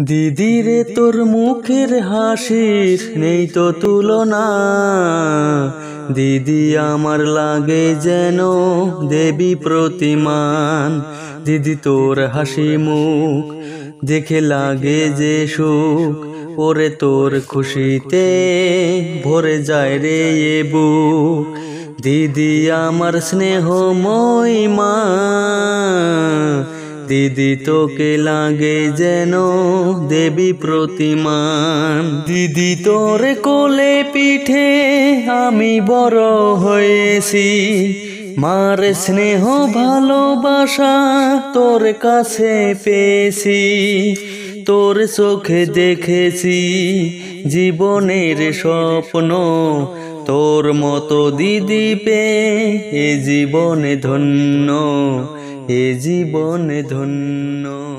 দিদি রে তোর মুখের হাসির নেই তো তুলনা। দিদি আমার লাগে যেন দেবী প্রতিমান। দিদি তোর হাসি মুখ দেখে লাগে যে সুখ। ওরে তোর খুশিতে ভরে যায় রে এ বুক। দিদি আমার স্নেহময় মা। দিদি তোকে লাগে যেন দেবী প্রতিমান। দিদি তোর কোলে পিঠে আমি বড় হয়েছি। মার স্নেহ ভালোবাসা তোর কাছে পেয়েছি। তোর চোখে দেখেছি জীবনের স্বপ্ন। তোর মতো দিদি পে এ জীবনে ধন্য। এ জীবন ধন্য।